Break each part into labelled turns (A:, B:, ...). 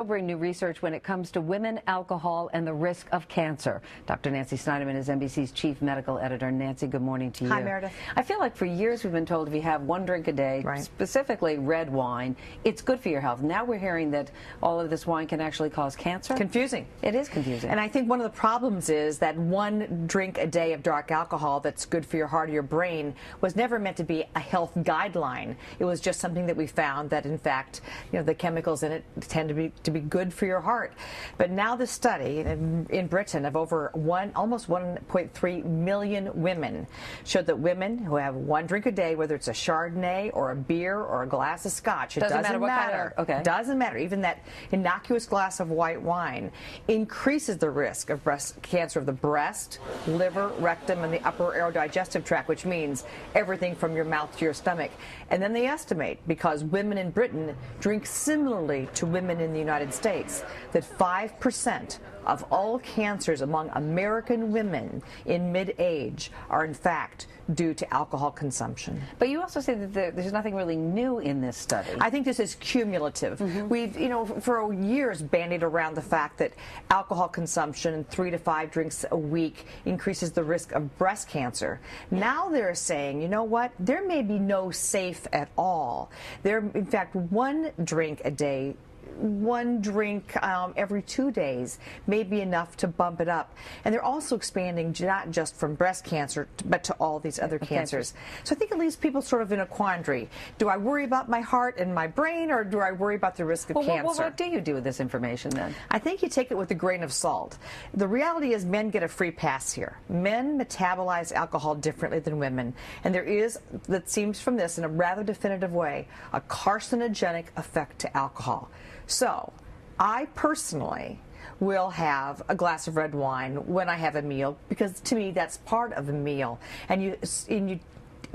A: Sobering new research when it comes to women, alcohol, and the risk of cancer. Dr. Nancy Snyderman is NBC's chief medical editor. Nancy, good morning to you.
B: Hi, Meredith.
A: I feel like for years we've been told if you have one drink a day,
B: right.
A: specifically red wine, it's good for your health. Now we're hearing that all of this wine can actually cause cancer.
B: Confusing.
A: It is confusing.
B: And I think one of the problems is that one drink a day of dark alcohol that's good for your heart or your brain was never meant to be a health guideline. It was just something that we found that, in fact, you know, the chemicals in it tend to be to be good for your heart. But now the study in, in Britain of over one, almost 1.3 million women showed that women who have one drink a day, whether it's a Chardonnay or a beer or a glass of scotch, it
A: doesn't,
B: doesn't,
A: matter.
B: matter.
A: Kind of, okay.
B: Doesn't matter. Even that innocuous glass of white wine increases the risk of breast cancer of the breast, liver, rectum, and the upper aerodigestive tract, which means everything from your mouth to your stomach. And then they estimate because women in Britain drink similarly to women in the United States States that 5% of all cancers among American women in mid-age are in fact due to alcohol consumption.
A: But you also say that there's nothing really new in this study.
B: I think this is cumulative. Mm -hmm. We've, you know, for years bandied around the fact that alcohol consumption, three to five drinks a week, increases the risk of breast cancer. Now they're saying, you know what, there may be no safe at all. There, in fact, one drink a day one drink um, every two days may be enough to bump it up. And they're also expanding not just from breast cancer, but to all these other cancers. So I think it leaves people sort of in a quandary. Do I worry about my heart and my brain, or do I worry about the risk of
A: well,
B: cancer?
A: Well, what do you do with this information then?
B: I think you take it with a grain of salt. The reality is men get a free pass here. Men metabolize alcohol differently than women. And there is, that seems from this in a rather definitive way, a carcinogenic effect to alcohol. So, I personally will have a glass of red wine when I have a meal because to me that's part of a meal. And you, and you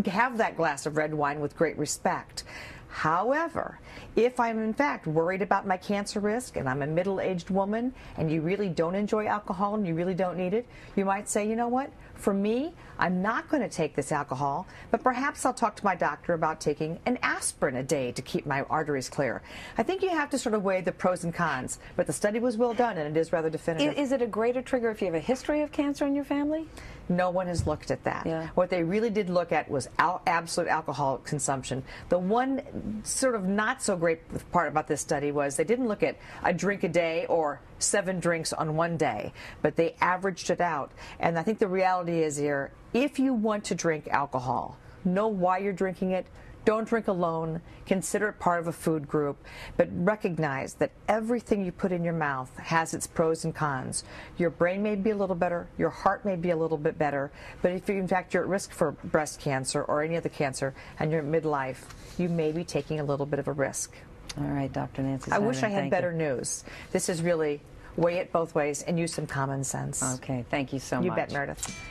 B: have that glass of red wine with great respect. However, if I'm in fact worried about my cancer risk and I'm a middle aged woman and you really don't enjoy alcohol and you really don't need it, you might say, you know what? For me, I'm not going to take this alcohol, but perhaps I'll talk to my doctor about taking an aspirin a day to keep my arteries clear. I think you have to sort of weigh the pros and cons, but the study was well done and it is rather definitive.
A: Is, it a greater trigger if you have a history of cancer in your family?
B: No one has looked at that.
A: Yeah.
B: What they really did look at was al absolute alcohol consumption. The one sort of not so great part about this study was they didn't look at a drink a day or seven drinks on one day, but they averaged it out. And I think the reality is here, if you want to drink alcohol, know why you're drinking it, don't drink alone. Consider it part of a food group, but recognize that everything you put in your mouth has its pros and cons. Your brain may be a little better, your heart may be a little bit better, but if you, in fact you're at risk for breast cancer or any other cancer and you're midlife, you may be taking a little bit of a risk.
A: All right, Dr. Nancy.
B: I wish I had better
A: you.
B: news. This is really weigh it both ways and use some common sense.
A: Okay, thank you so
B: you
A: much.
B: You bet, Meredith.